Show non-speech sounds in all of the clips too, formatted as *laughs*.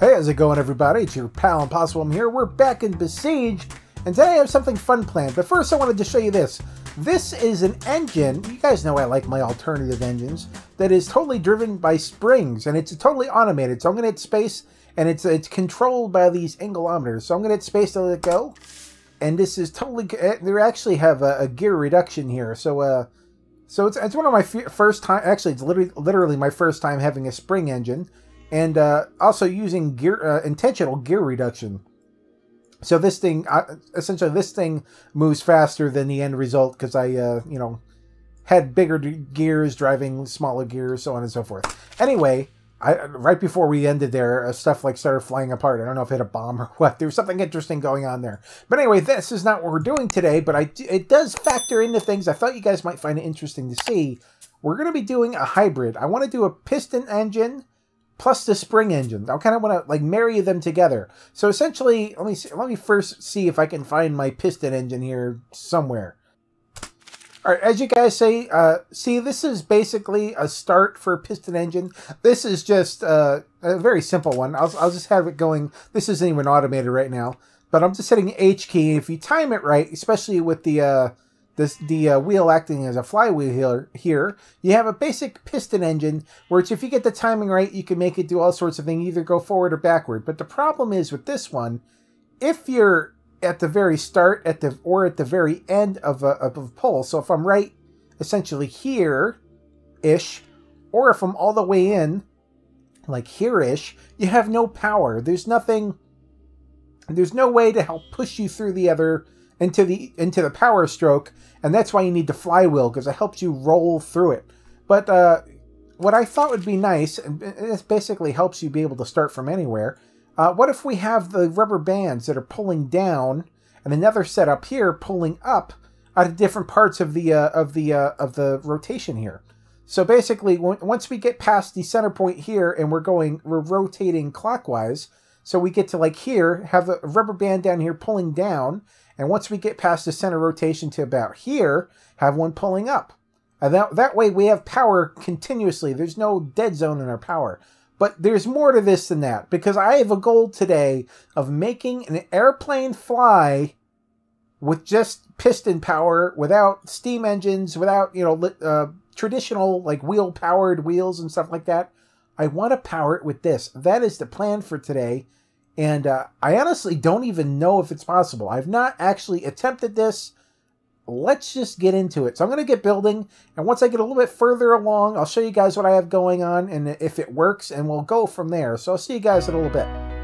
Hey, how's it going, everybody? It's your pal Impossibum. I'm here. We're back in Besiege, and today I have something fun planned. But first, I wanted to show you this. This is an engine. You guys know I like my alternative engines that is totally driven by springs, and it's totally automated. So I'm going to hit space, and it's it's controlled by these angulometers. So I'm going to hit space to let it go, and this is totally. Eh, they actually have a, a gear reduction here. So uh, so it's it's one of my first time. Actually, it's literally literally my first time having a spring engine and uh, also using gear uh, intentional gear reduction. So this thing, uh, essentially, this thing moves faster than the end result because I, uh, you know, had bigger gears driving smaller gears, so on and so forth. Anyway, I, right before we ended there, uh, stuff like started flying apart. I don't know if it hit a bomb or *laughs* what. There was something interesting going on there. But anyway, this is not what we're doing today, but I it does factor into things I thought you guys might find it interesting to see. We're going to be doing a hybrid. I want to do a piston engine plus the spring engine. I kind of want to like marry them together. So essentially, let me see, let me first see if I can find my piston engine here somewhere. All right, as you guys say, uh, see, this is basically a start for piston engine. This is just uh, a very simple one. I'll, I'll just have it going. This isn't even automated right now, but I'm just hitting H key. If you time it right, especially with the uh, this, the uh, wheel acting as a flywheel here, here, you have a basic piston engine, which if you get the timing right, you can make it do all sorts of things, either go forward or backward. But the problem is with this one, if you're at the very start at the or at the very end of a, of a pull, so if I'm right essentially here-ish, or if I'm all the way in, like here-ish, you have no power. There's nothing, there's no way to help push you through the other into the into the power stroke, and that's why you need the flywheel because it helps you roll through it. But uh, what I thought would be nice, and this basically helps you be able to start from anywhere. Uh, what if we have the rubber bands that are pulling down, and another set up here pulling up out of different parts of the uh, of the uh, of the rotation here? So basically, once we get past the center point here, and we're going, we're rotating clockwise. So we get to like here, have a rubber band down here pulling down, and once we get past the center rotation to about here, have one pulling up. And that, that way we have power continuously. There's no dead zone in our power. But there's more to this than that because I have a goal today of making an airplane fly with just piston power, without steam engines, without, you know, uh, traditional like wheel powered wheels and stuff like that. I want to power it with this. That is the plan for today. And uh, I honestly don't even know if it's possible. I've not actually attempted this. Let's just get into it. So I'm going to get building, and once I get a little bit further along, I'll show you guys what I have going on and if it works, and we'll go from there. So I'll see you guys in a little bit.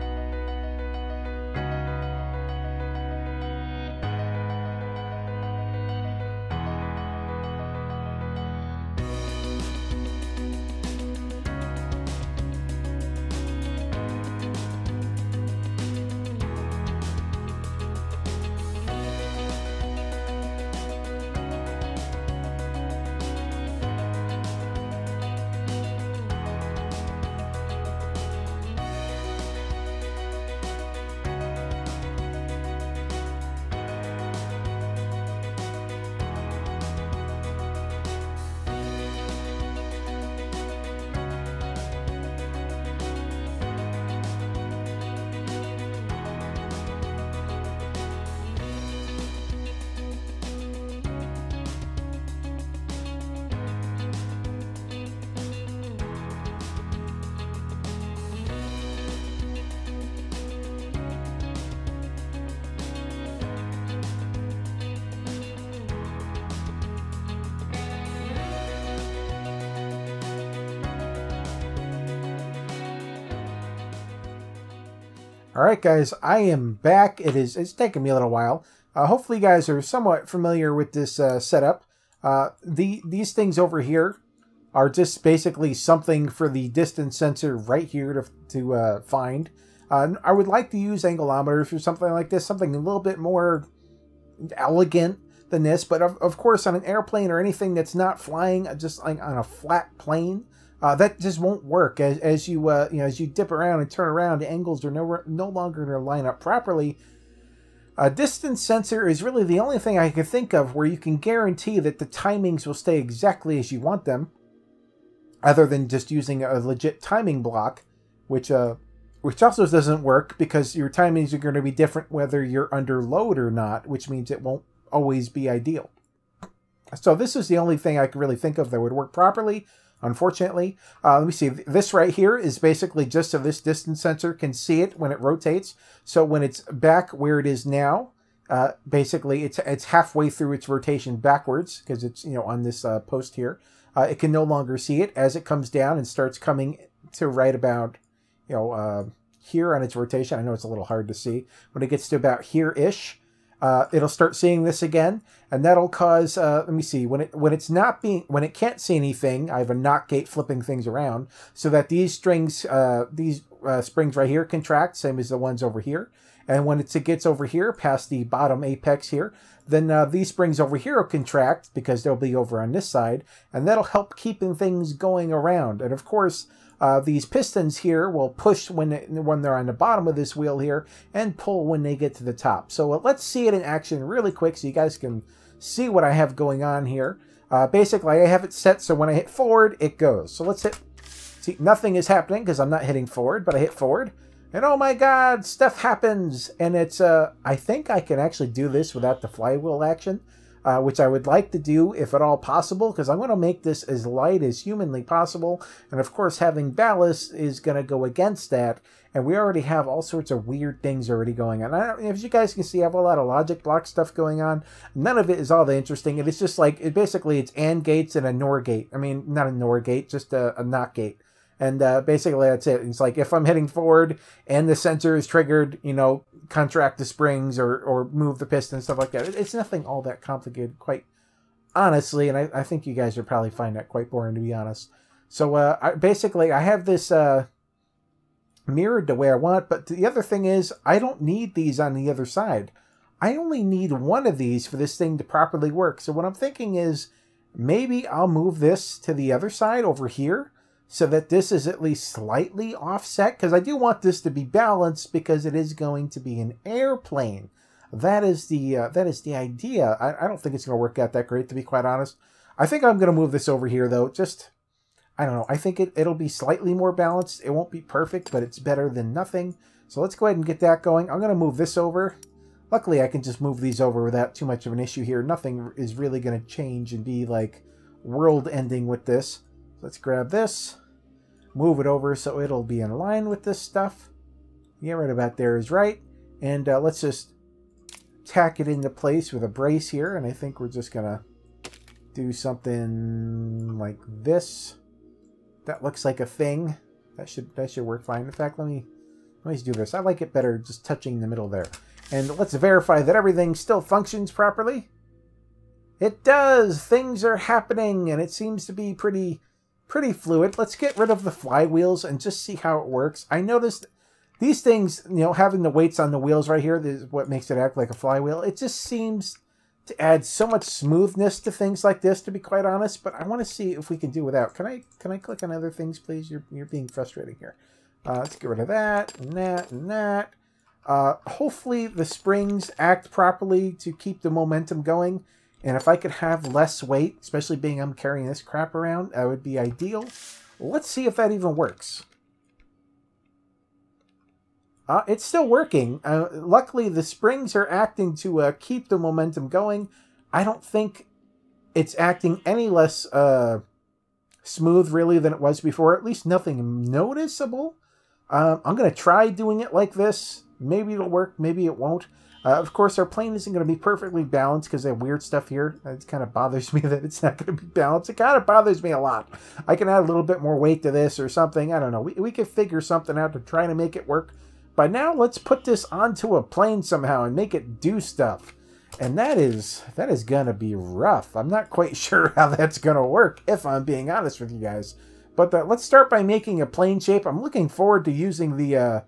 All right, guys, I am back. It is it's taken me a little while. Uh, hopefully, you guys are somewhat familiar with this uh, setup. Uh, the these things over here are just basically something for the distance sensor right here to to uh, find. Uh, I would like to use angulometers or something like this, something a little bit more elegant than this. But of, of course, on an airplane or anything that's not flying, uh, just like on a flat plane, uh, that just won't work as, as you uh, you know as you dip around and turn around. Angles are no no longer going to line up properly. A distance sensor is really the only thing I can think of where you can guarantee that the timings will stay exactly as you want them, other than just using a legit timing block, which uh, which also doesn't work because your timings are going to be different whether you're under load or not, which means it won't always be ideal. So this is the only thing I can really think of that would work properly, unfortunately. Uh, let me see. This right here is basically just so this distance sensor can see it when it rotates. So when it's back where it is now, uh, basically it's it's halfway through its rotation backwards because it's you know on this uh, post here. Uh, it can no longer see it as it comes down and starts coming to right about you know uh, here on its rotation. I know it's a little hard to see when it gets to about here-ish. Uh, it'll start seeing this again, and that'll cause. Uh, let me see when it when it's not being when it can't see anything. I have a NOT gate flipping things around so that these strings, uh, these uh, springs right here, contract, same as the ones over here. And when it gets over here, past the bottom apex here, then uh, these springs over here will contract because they'll be over on this side, and that'll help keeping things going around. And of course, uh, these pistons here will push when, it, when they're on the bottom of this wheel here and pull when they get to the top. So uh, let's see it in action really quick so you guys can see what I have going on here. Uh, basically, I have it set so when I hit forward, it goes. So let's hit... See, nothing is happening because I'm not hitting forward, but I hit forward. And oh my god, stuff happens! And it's, uh, I think I can actually do this without the flywheel action, uh, which I would like to do if at all possible, because I'm going to make this as light as humanly possible. And of course, having ballast is going to go against that. And we already have all sorts of weird things already going on. I, as you guys can see, I have a lot of logic block stuff going on. None of it is all that interesting. It is just like, it basically, it's AND gates and a NOR gate. I mean, not a NOR gate, just a, a NOT gate. And uh, basically, that's it. It's like if I'm heading forward and the sensor is triggered, you know, contract the springs or, or move the piston, stuff like that. It's nothing all that complicated, quite honestly. And I, I think you guys would probably find that quite boring, to be honest. So uh, I, basically, I have this uh, mirrored the way I want. But the other thing is, I don't need these on the other side. I only need one of these for this thing to properly work. So what I'm thinking is maybe I'll move this to the other side over here so that this is at least slightly offset because I do want this to be balanced because it is going to be an airplane. That is the uh, that is the idea. I, I don't think it's going to work out that great to be quite honest. I think I'm going to move this over here though. Just I don't know. I think it, it'll be slightly more balanced. It won't be perfect, but it's better than nothing. So let's go ahead and get that going. I'm going to move this over. Luckily, I can just move these over without too much of an issue here. Nothing is really going to change and be like world ending with this. Let's grab this, move it over so it'll be in line with this stuff. Yeah, right about there is right. And uh, let's just tack it into place with a brace here. And I think we're just going to do something like this. That looks like a thing. That should that should work fine. In fact, let me let me do this. I like it better just touching the middle there. And let's verify that everything still functions properly. It does! Things are happening, and it seems to be pretty pretty fluid. Let's get rid of the flywheels and just see how it works. I noticed these things, you know, having the weights on the wheels right here is what makes it act like a flywheel. It just seems to add so much smoothness to things like this, to be quite honest. But I want to see if we can do without. Can I can I click on other things, please? You're, you're being frustrating here. Uh, let's get rid of that and that and that. Uh, hopefully the springs act properly to keep the momentum going. And if I could have less weight, especially being I'm carrying this crap around, that would be ideal. Let's see if that even works. Uh, it's still working. Uh, luckily, the springs are acting to uh, keep the momentum going. I don't think it's acting any less uh, smooth, really, than it was before. At least nothing noticeable. Um, I'm going to try doing it like this. Maybe it'll work, maybe it won't. Uh, of course, our plane isn't going to be perfectly balanced because have weird stuff here. It kind of bothers *laughs* me that it's not going to be balanced. It kind of bothers me a lot. I can add a little bit more weight to this or something. I don't know. We, we could figure something out to try to make it work. But now let's put this onto a plane somehow and make it do stuff. And that is that is going to be rough. I'm not quite *laughs* sure how that's going to work, if I'm being honest with you guys. But the, let's start by making a plane shape. I'm looking forward to using the... Uh,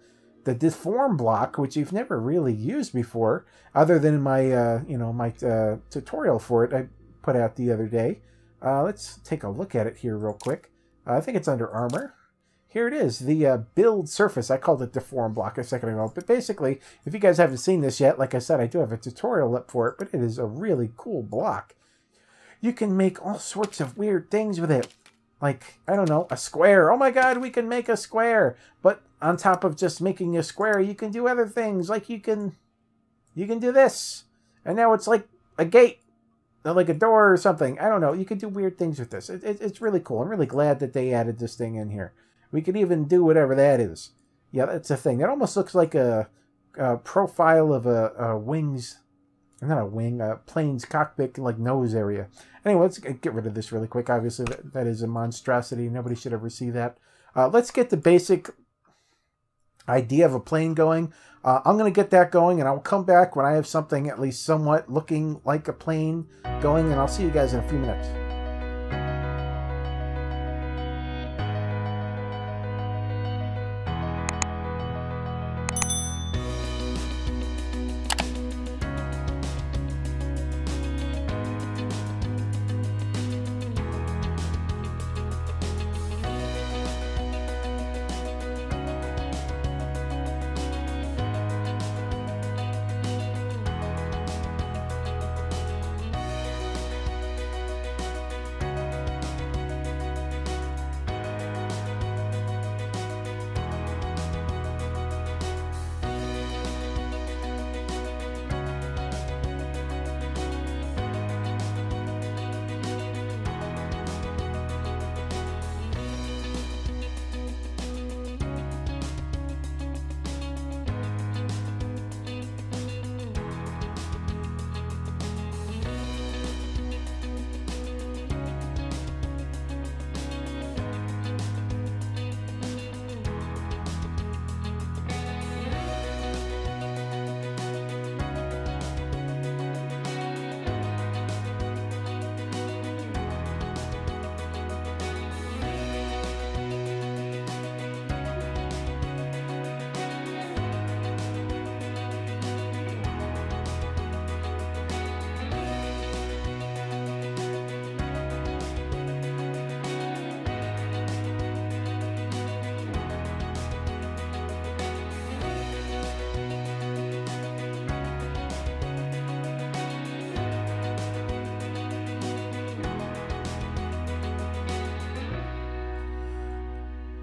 the deform block, which you've never really used before, other than my, uh, you know, my uh, tutorial for it I put out the other day. Uh, let's take a look at it here real quick. Uh, I think it's under armor. Here it is, the uh, build surface. I called it deform block a second ago. But basically, if you guys haven't seen this yet, like I said, I do have a tutorial up for it, but it is a really cool block. You can make all sorts of weird things with it. Like, I don't know, a square. Oh my god, we can make a square. But on top of just making a square, you can do other things. Like you can, you can do this. And now it's like a gate, uh, like a door or something. I don't know. You can do weird things with this. It, it, it's really cool. I'm really glad that they added this thing in here. We can even do whatever that is. Yeah, that's a thing. That almost looks like a, a profile of a, a wings not a wing, a plane's cockpit, like nose area. Anyway, let's get rid of this really quick. Obviously, that, that is a monstrosity. Nobody should ever see that. Uh, let's get the basic idea of a plane going. Uh, I'm going to get that going, and I'll come back when I have something at least somewhat looking like a plane going, and I'll see you guys in a few minutes.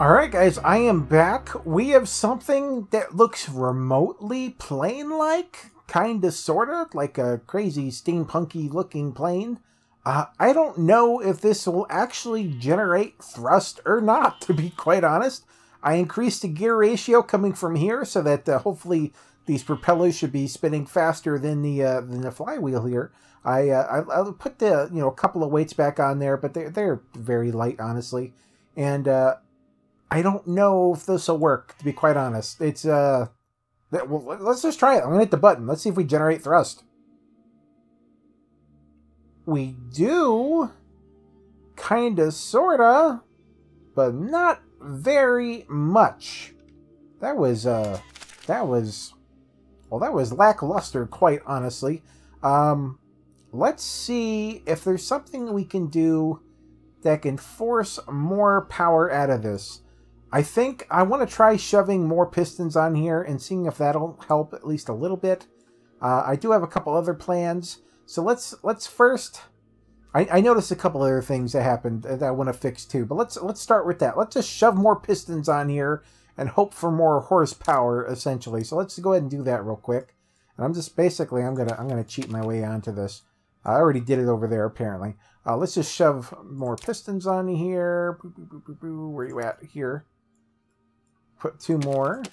Alright guys, I am back. We have something that looks remotely plane-like, kinda sorta, like a crazy steampunky looking plane. Uh, I don't know if this will actually generate thrust or not, to be quite honest. I increased the gear ratio coming from here so that uh, hopefully these propellers should be spinning faster than the uh, than the flywheel here. I, uh, I I put the you know a couple of weights back on there, but they're they're very light honestly, and uh, I don't know if this will work, to be quite honest. It's, uh... Well, let's just try it. I'm gonna hit the button. Let's see if we generate thrust. We do. Kinda, sorta. But not very much. That was, uh... That was... Well, that was lackluster, quite honestly. Um... Let's see if there's something we can do that can force more power out of this. I think I want to try shoving more pistons on here and seeing if that'll help at least a little bit. Uh, I do have a couple other plans. So let's let's first... I, I noticed a couple other things that happened that I want to fix too. But let's let's start with that. Let's just shove more pistons on here and hope for more horsepower, essentially. So let's go ahead and do that real quick. And I'm just basically, I'm gonna I'm gonna cheat my way onto this. I already did it over there, apparently. Uh, let's just shove more pistons on here. Where you at? Here put two more.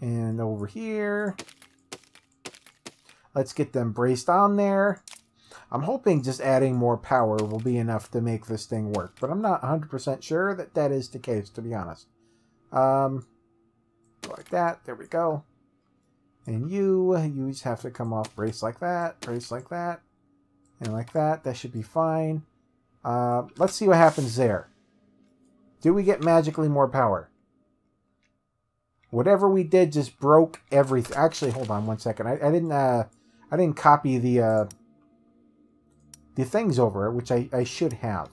And over here. Let's get them braced on there. I'm hoping just adding more power will be enough to make this thing work. But I'm not 100% sure that that is the case, to be honest. Um, like that. There we go. And you, you just have to come off brace like that, brace like that, and like that. That should be fine. Uh, let's see what happens there. Do we get magically more power? Whatever we did just broke everything. Actually, hold on one second. I, I didn't uh, I didn't copy the uh, the things over, which I, I should have.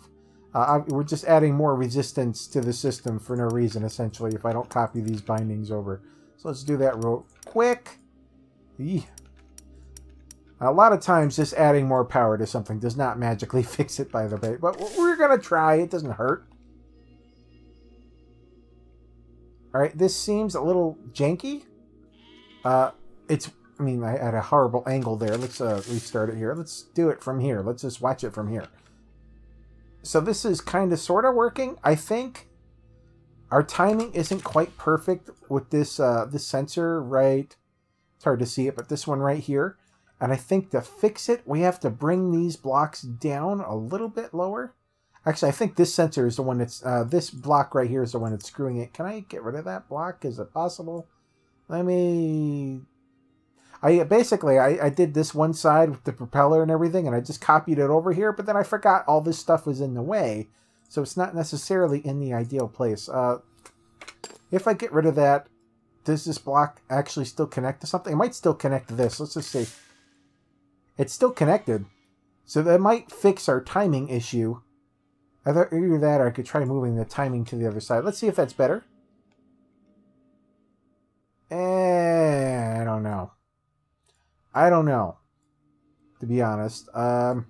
Uh, I, we're just adding more resistance to the system for no reason, essentially, if I don't copy these bindings over. So let's do that real quick. A lot of times, just adding more power to something does not magically *laughs* fix it, by the way. But we're going to try. It doesn't hurt. All right, this seems a little janky. Uh, it's, I mean, I had a horrible angle there. Let's uh, restart it here. Let's do it from here. Let's just watch it from here. So this is kind of sort of working. I think our timing isn't quite perfect with this uh, this sensor right. It's hard to see it, but this one right here. And I think to fix it, we have to bring these blocks down a little bit lower. Actually, I think this sensor is the one that's, uh, this block right here is the one that's screwing it. Can I get rid of that block? Is it possible? Let me... I basically, I, I did this one side with the propeller and everything, and I just copied it over here, but then I forgot all this stuff was in the way. So it's not necessarily in the ideal place. Uh, if I get rid of that, does this block actually still connect to something? It might still connect to this. Let's just see. It's still connected. So that might fix our timing issue. Either that or I could try moving the timing to the other side. Let's see if that's better. Eh, I don't know. I don't know, to be honest. Um,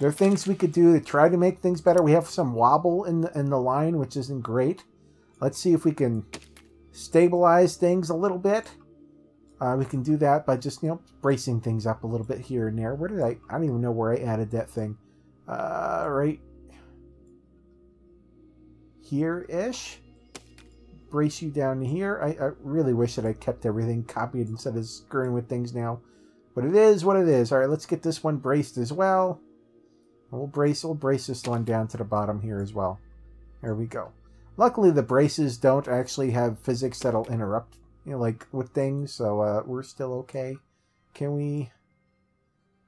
there are things we could do to try to make things better. We have some wobble in the, in the line, which isn't great. Let's see if we can stabilize things a little bit. Uh, we can do that by just, you know, bracing things up a little bit here and there. Where did I... I don't even know where I added that thing. Uh, right here-ish. Brace you down here. I, I really wish that I kept everything copied instead of screwing with things now. But it is what it is. All right, let's get this one braced as well. We'll brace, we'll brace this one down to the bottom here as well. There we go. Luckily, the braces don't actually have physics that'll interrupt, you know, like with things, so uh, we're still okay. Can we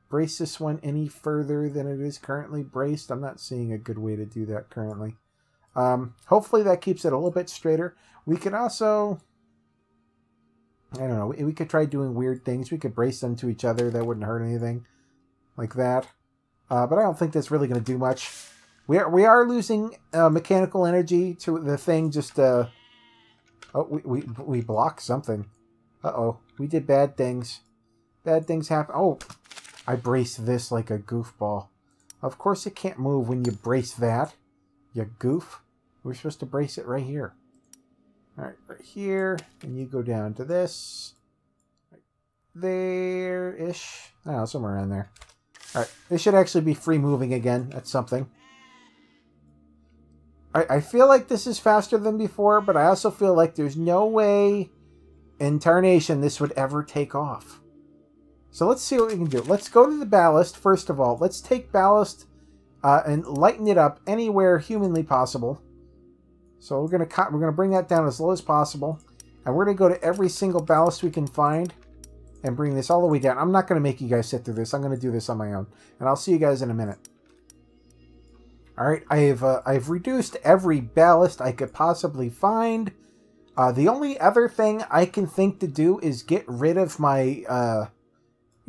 brace this one any further than it is currently braced? I'm not seeing a good way to do that currently. Um, hopefully that keeps it a little bit straighter. We could also, I don't know, we could try doing weird things. We could brace them to each other. That wouldn't hurt anything like that. Uh, but I don't think that's really going to do much. We are, we are losing uh, mechanical energy to the thing just... Uh, oh, we, we, we blocked something. Uh-oh. We did bad things. Bad things happen. Oh, I braced this like a goofball. Of course it can't move when you brace that. You goof. We're supposed to brace it right here. Alright, right here. And you go down to this. Right there-ish. Oh, somewhere around there. Alright, they should actually be free moving again. That's something. I, I feel like this is faster than before, but I also feel like there's no way in Tarnation this would ever take off. So let's see what we can do. Let's go to the ballast, first of all. Let's take ballast uh, and lighten it up anywhere humanly possible. So we're gonna we're gonna bring that down as low as possible, and we're gonna go to every single ballast we can find, and bring this all the way down. I'm not gonna make you guys sit through this. I'm gonna do this on my own, and I'll see you guys in a minute. All right, I've uh, I've reduced every ballast I could possibly find. Uh, the only other thing I can think to do is get rid of my uh,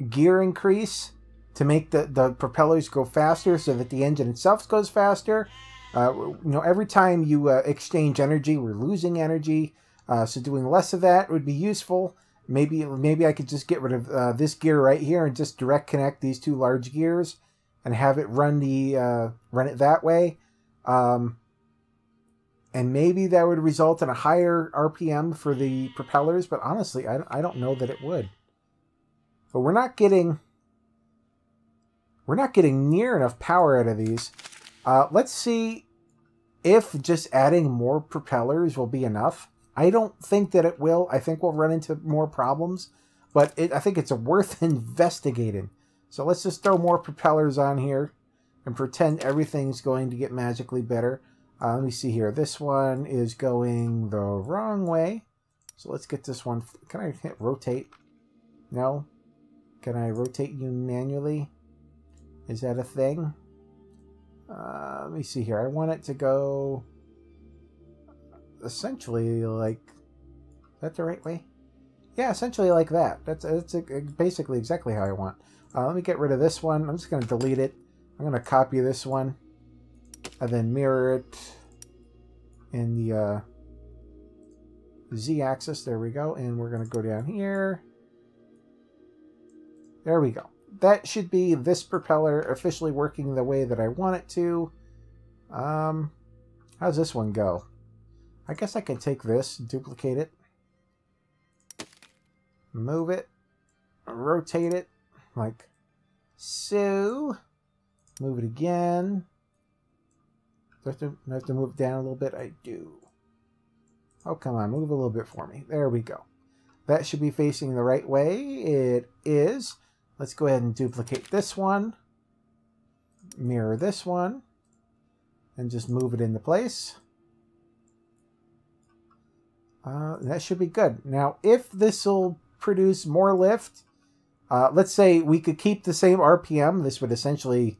gear increase to make the, the propellers go faster so that the engine itself goes faster. Uh, you know, every time you uh, exchange energy, we're losing energy. Uh, so doing less of that would be useful. Maybe maybe I could just get rid of uh, this gear right here and just direct connect these two large gears and have it run the uh, run it that way. Um, and maybe that would result in a higher RPM for the propellers, but honestly, I, I don't know that it would. But we're not getting we're not getting near enough power out of these. Uh, let's see if just adding more propellers will be enough. I don't think that it will. I think we'll run into more problems, but it, I think it's *laughs* worth investigating. So let's just throw more propellers on here and pretend everything's going to get magically better. Uh, let me see here. This one is going the wrong way. So let's get this one. Can I hit rotate? No? Can I rotate you manually? Is that a thing? Uh, let me see here. I want it to go essentially like... Is that the right way? Yeah, essentially like that. That's, that's basically exactly how I want. Uh, let me get rid of this one. I'm just going to delete it. I'm going to copy this one and then mirror it in the uh, z-axis. There we go. And we're going to go down here. There we go. That should be this propeller officially working the way that I want it to. Um, how's this one go? I guess I can take this, duplicate it, move it, rotate it, like so. Move it again. Do I have to, I have to move down a little bit? I do. Oh, come on. Move a little bit for me. There we go. That should be facing the right way. It is. Let's go ahead and duplicate this one. Mirror this one. And just move it into place. Uh, that should be good. Now, if this will produce more lift, uh, let's say we could keep the same RPM. This would essentially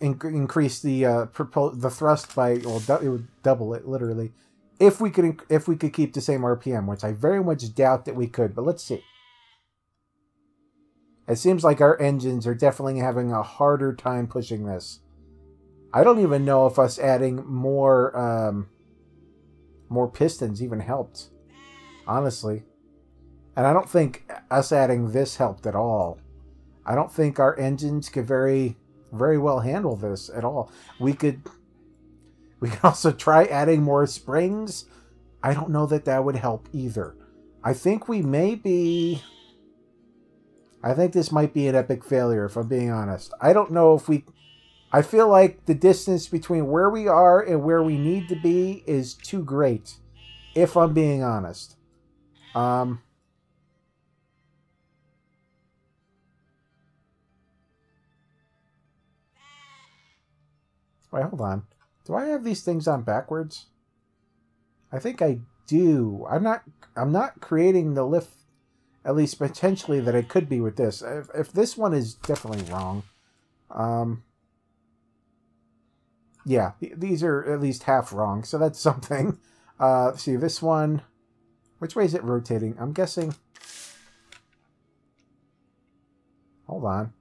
in increase the uh, the thrust by well, it would double it literally. If we could if we could keep the same RPM, which I very much doubt that we could, but let's see. It seems like our engines are definitely having a harder time pushing this. I don't even know if us adding more um, more pistons even helped. Honestly. And I don't think us adding this helped at all. I don't think our engines could very, very well handle this at all. We could, we could *laughs* also try adding more springs. I don't know that that would help either. I think we may be, I think this might be an epic failure if I'm being honest. I don't know if we, I feel like the distance between where we are and where we need to be is too great, if I'm being honest. Um, Wait, hold on. Do I have these things on backwards? I think I do. I'm not I'm not creating the lift at least potentially that it could be with this. If, if this one is definitely wrong. Um yeah, these are at least half wrong, so that's *laughs* something. Uh, see, this one, which way is it rotating? I'm guessing, hold on.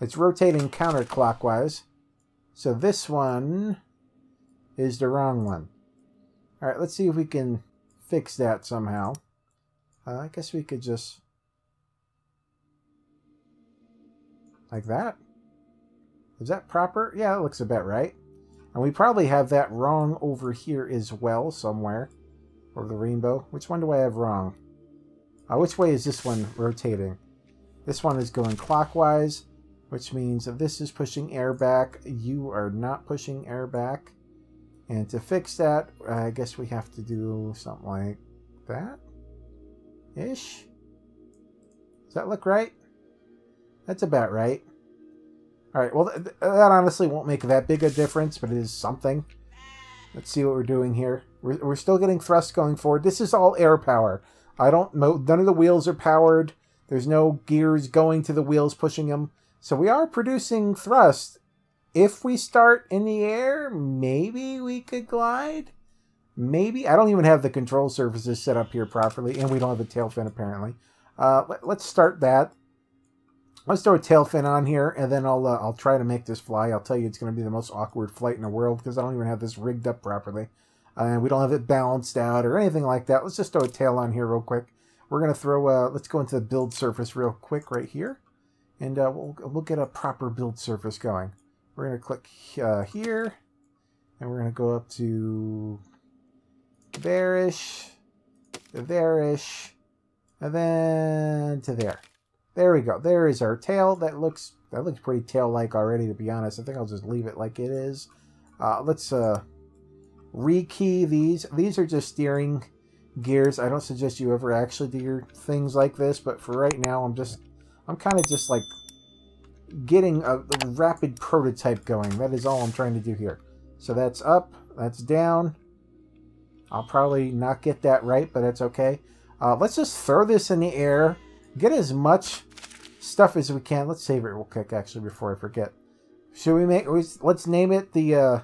It's rotating counterclockwise. So this one is the wrong one. All right, let's see if we can fix that somehow. I guess we could just... Like that? Is that proper? Yeah, it looks about right. And we probably have that wrong over here as well, somewhere. Over the rainbow. Which one do I have wrong? Uh, which way is this one rotating? This one is going clockwise which means that this is pushing air back. You are not pushing air back. And to fix that, I guess we have to do something like that. Ish. Does that look right? That's about right. Alright, well, th that honestly won't make that big a difference, but it is something. Let's see what we're doing here. We're, we're still getting thrust going forward. This is all air power. I don't know. None of the wheels are powered. There's no gears going to the wheels pushing them. So we are producing thrust. If we start in the air, maybe we could glide. Maybe. I don't even have the control surfaces set up here properly, and we don't have a tail fin apparently. Uh, let, us start that. Let's throw a tail fin on here, and then I'll uh, I'll try to make this fly. I'll tell you it's going to be the most awkward flight in the world because I don't even have this rigged up properly. And uh, we don't have it balanced out or anything like that. Let's just throw a tail on here real quick. We're going to throw, uh, let's go into the build surface real quick right here and uh, we'll, we'll get a proper build surface going. We're going to click uh, here, and we're going to go up to there-ish, there-ish, and then to there. There we go. There is our tail. That looks that looks pretty tail-like already, to be honest. I think I'll just leave it like it is. Uh, let's uh, rekey these. These are just steering gears. I don't suggest you ever actually do your things like this, but for right now, I'm just I'm kind of just like getting a, a, rapid prototype going. That is all I'm trying to do here. So that's up, that's down. I'll probably not get that right, but that's okay. Uh, let's just throw this in the air. Get as much stuff as we can. Let's save it real quick, actually, before I forget. Should we make... Let's name it the uh,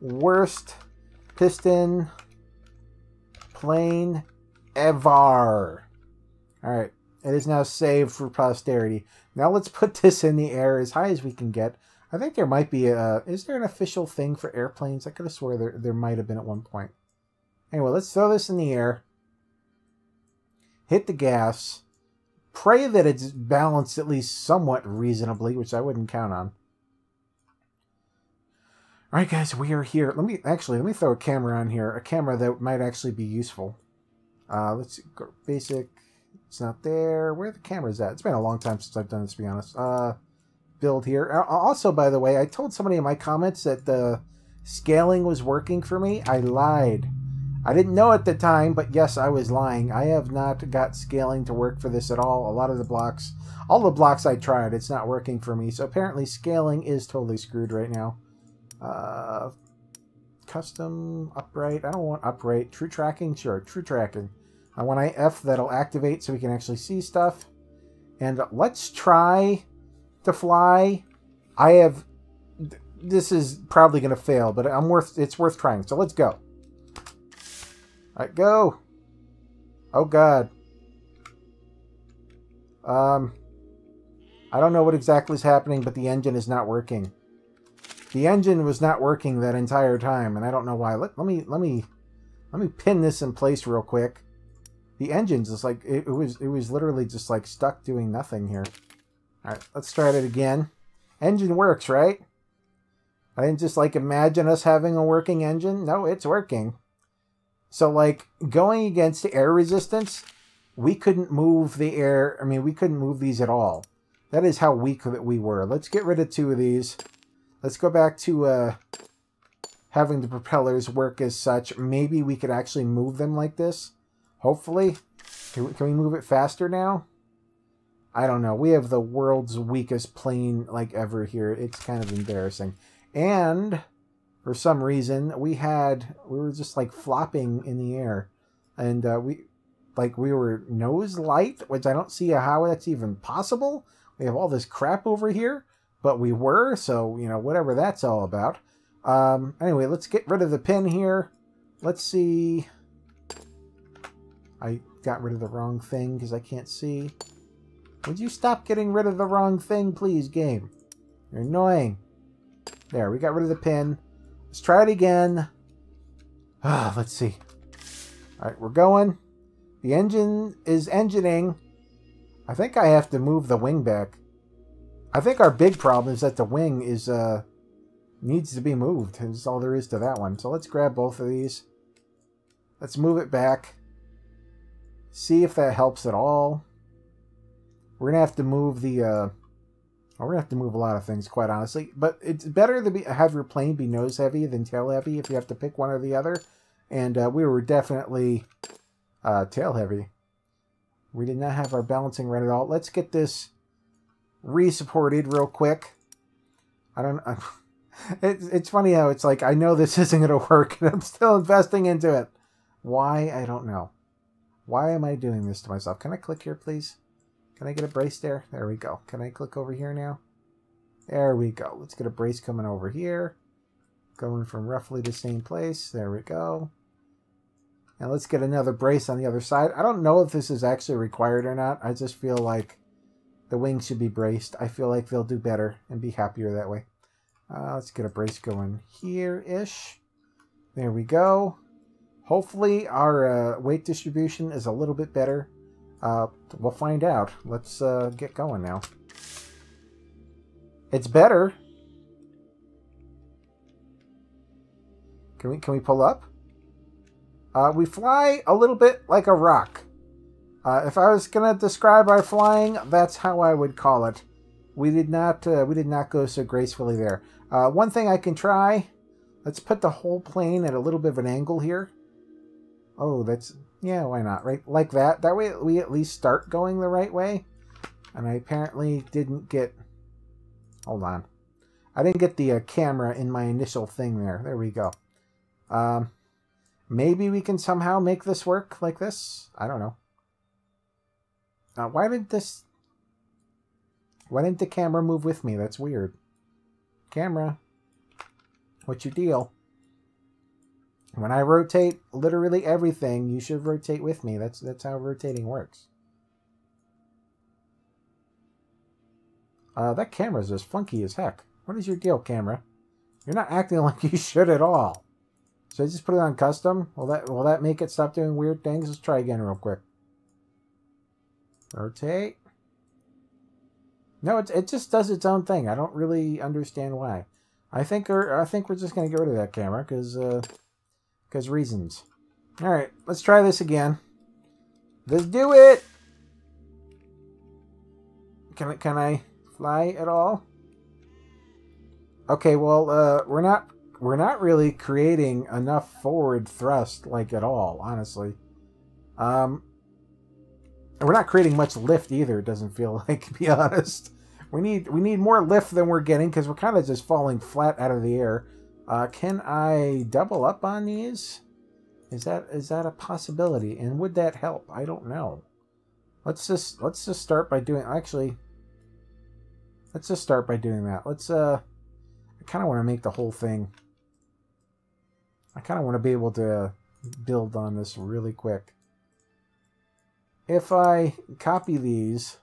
worst piston plane ever. Alright. It is now saved for posterity. Now let's put this in the air as high as we can get. I think there might be a... Is there an official thing for airplanes? I could have swore there, there might have been at one point. Anyway, let's throw this in the air. Hit the gas. pray that it's balanced at least somewhat reasonably, which I wouldn't count on. All right, guys, we are here. Let me actually let me throw a camera on here, a camera that might actually be useful. Uh, let's see, go basic. It's not there. Where the camera's at? It's been a long time since I've done this, to be honest. Uh, build here. Also, by the way, I told somebody in my comments that the scaling was working for me. I lied. I didn't know at the time, but yes, I was lying. I have not got scaling to work for this at all. A lot of the blocks, all the blocks I tried, it's not working for me. So apparently scaling is totally screwed right now. Uh, custom, upright. I don't want upright. True tracking? Sure, true tracking. I want IF that'll activate so we can actually see stuff. And let's try to fly. I have... This is probably going to fail, but I'm worth. it's worth trying. So let's go. All right, go. Oh, God. Um, I don't know what exactly is happening, but the engine is not working. The engine was not working that entire time, and I don't know why. Let, let me let me let me pin this in place real quick. The engine's just like it, it was it was literally just like stuck doing nothing here. Alright, let's try it again. Engine works, right? I didn't just like imagine us having a working engine. No, it's working. So like going against air resistance, we couldn't move the air. I mean, we couldn't move these at all. That is how weak that we were. Let's get rid of two of these. Let's go back to uh, having the propellers work as such. Maybe we could actually move them like this. Hopefully. Can we, can we move it faster now? I don't know. We have the world's weakest plane like ever here. It's kind of embarrassing. And for some reason, we had, we were just like flopping in the air. And uh, we, like we were nose light, which I don't see how that's even possible. We have all this crap over here but we were, so, you know, whatever that's all about. Um, anyway, let's get rid of the pin here. Let's see. I got rid of the wrong thing because I can't see. Would you stop getting rid of the wrong thing, please, game? You're annoying. There, we got rid of the pin. Let's try it again. Ah, let's see. All right, we're going. The engine is engineing. I think I have to move the wing back. I think our big problem is that the wing is uh needs to be moved. Is all there is to that one. So let's grab both of these. Let's move it back. See if that helps at all. We're gonna have to move the. Uh, we're gonna have to move a lot of things, quite honestly. But it's better to be, have your plane be nose heavy than tail heavy if you have to pick one or the other. And uh, we were definitely uh, tail heavy. We did not have our balancing right at all. Let's get this re-supported real quick. I don't. *laughs* it's it's funny how it's like I know this *laughs* isn't going to work, and I'm still investing into it. Why I don't know. Why am I doing this to myself? Can I click here, please? Can I get a brace there? There we go. Can I click over here now? There we go. Let's get a brace coming over here. Going from roughly the same place. There we go. And let's get another brace on the other side. I don't know if this is actually required or not. I just feel like the wings should be braced. I feel like they'll do better and be happier that way. Uh, let's get a brace going here-ish. There we go. Hopefully our uh, weight distribution is a little bit better. Uh, we'll find out. Let's uh, get going now. It's better. Can we can we pull up? Uh, we fly a little bit like a rock. Uh, if I was to describe our flying, that's how I would call it. We did not uh, we did not go so gracefully there. Uh, one thing I can try, let's put the whole plane at a little bit of an angle here. Oh, that's, yeah, why not, right? Like that. That way we at least start going the right way. And I apparently didn't get, hold on. I didn't get the uh, camera in my initial thing there. There we go. Um, maybe we can somehow make this work like this. I don't know. Uh, why did this... Why didn't the camera move with me? That's weird. Camera. What's your deal? When I rotate literally everything, you should rotate with me. That's that's how rotating works. Uh, that camera's as funky as heck. What is your deal, camera? You're not acting *laughs* like you should at all. So I just put it on custom? Will that will that make it stop doing weird things? Let's try again real quick. Rotate. No, it, it just does its own thing. I don't really understand why. I think we're, I think we're just going to get rid of that camera because because reasons. All right, let's try this again. Let's do it. Can I, can I fly at all? Okay, well, uh, we're not we're not really creating enough forward thrust like at all, honestly. Um, we're not creating much lift either. It doesn't feel *laughs* like, to be honest. We need we need more lift than we're getting because we're kind of just falling flat out of the air. Uh, can I double up on these? Is that is that a possibility? And would that help? I don't know. Let's just let's just start by doing actually. Let's just start by doing that. Let's uh. I kind of want to make the whole thing. I kind of want to be able to build on this really quick. If I copy these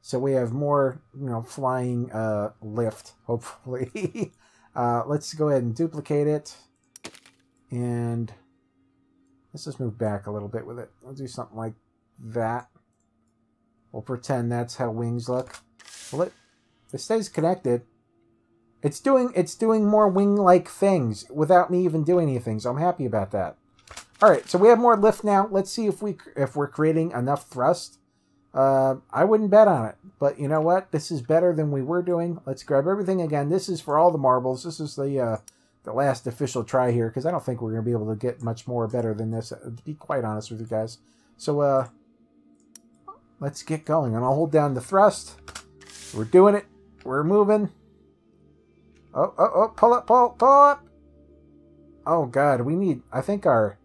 so we have more, you know, flying uh, lift, *laughs* hopefully. Uh, let's go ahead and duplicate it. And let's just move back a little bit with it. We'll do something like that. We'll pretend that's how wings look. Well, it, it stays connected. It's doing it's doing more wing-like things without me even doing anything, so I'm happy about that. All right, so we have more lift now. Let's see if we if we're creating enough thrust uh, I wouldn't bet on it, but you know what? This is better than we were doing. Let's grab everything again. This is for all the marbles. This is the uh, the last official try here because I don't think we're going to be able to get much more better than this, uh, to be quite honest with you guys. So uh, let's get going. And I'll hold down the thrust. We're doing it. We're moving. Oh, oh, oh, pull up, pull, pull up. Oh, God, we need, I think our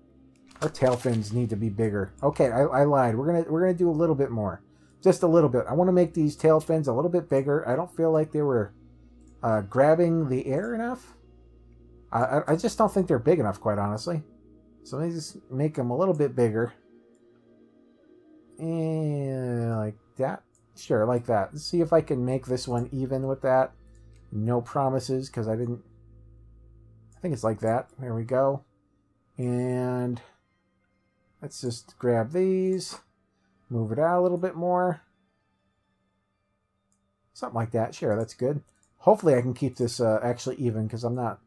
our tail fins need to be bigger. Okay, I, I lied. We're gonna we're gonna do a little bit more, just a little bit. I want to make these tail fins a little bit bigger. I don't feel like they were uh, grabbing the air enough. I, I just don't think they're big enough, quite honestly. So let me just make them a little bit bigger. And like that. Sure, like that. Let's see if I can make this one even with that. No promises, because I didn't... I think it's like that. There we go. And Let's just grab these, move it out a little bit more. Something like that. Sure, that's good. Hopefully I can keep this uh, actually even because I'm not...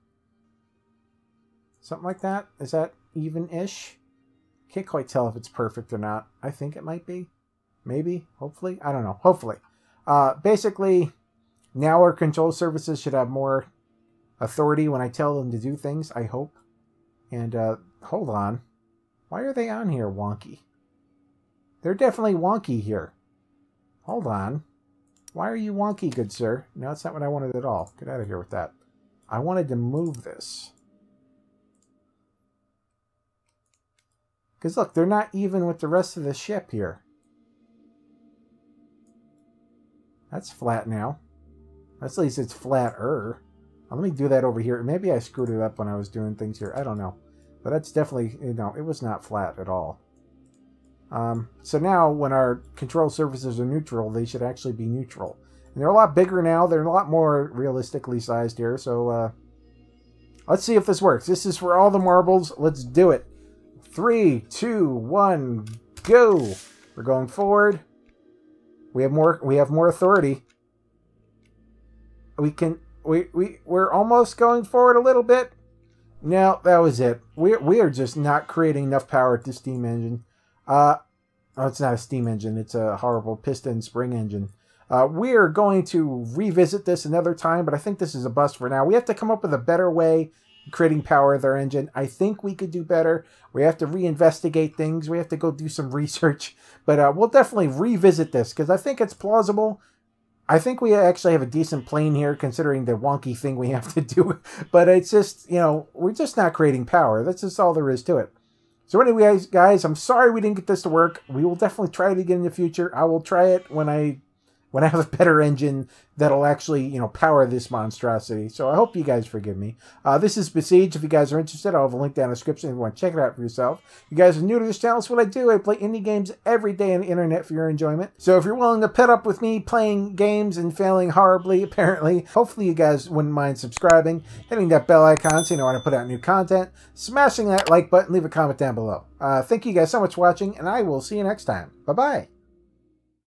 Something like that? Is that even-ish? Can't quite tell if it's perfect or not. I think it might be. Maybe. Hopefully. I don't know. Hopefully. Uh, basically, now our control surfaces should have more authority when I tell them to do things, I hope. And, uh, hold on. Why are they on here wonky? They're definitely wonky here. Hold on. Why are you wonky, good sir? No, that's not what I wanted at all. Get out of here with that. I wanted to move this. Because look, they're not even with the rest of the ship here. That's flat now. At least it's flatter. Let me do that over here. Maybe I screwed it up when I was doing things here. I don't know. But that's definitely, you know, it was not flat at all. Um, so now when our control surfaces are neutral, they should actually be neutral. And they're a lot bigger now. They're a lot more realistically sized here. So uh, let's see if this works. This is for all the marbles. Let's do it. Three, two, one, go. We're going forward. We have more. We have more authority. We can. We we we're almost going forward a little bit. No, that was it. We we are just not creating enough power at the steam engine. Uh, oh, it's not a steam engine. It's a horrible piston spring engine. Uh, we are going to revisit this another time, but I think this is a bust for now. We have to come up with a better way creating power with our engine. I think we could do better. We have to reinvestigate things. We have to go do some *laughs* research, but uh, we'll definitely revisit this because I think it's plausible. I think we actually have a decent plane here considering the wonky thing we have to *laughs* do. But it's just, you know, we're just not creating power. That's just all there is to it. So anyways, guys, I'm sorry we didn't get this to work. We will definitely try it again in the future. I will try it when I when I have a better engine that'll actually, you know, power this monstrosity. So I hope you guys forgive me. Uh, this is Besiege. If you guys are interested, I'll have a link down in the description if you want to check it out for yourself. If you guys are new to this channel, it's what I do. I play indie games every day on the internet for your enjoyment. So if you're willing to put up with me playing games and failing horribly, *laughs* apparently, hopefully you guys wouldn't mind subscribing, hitting that bell icon so you know when I put out new content, smashing that like button, leave a comment down below. Uh, thank you guys so much for watching, and I will see you next time. Bye-bye.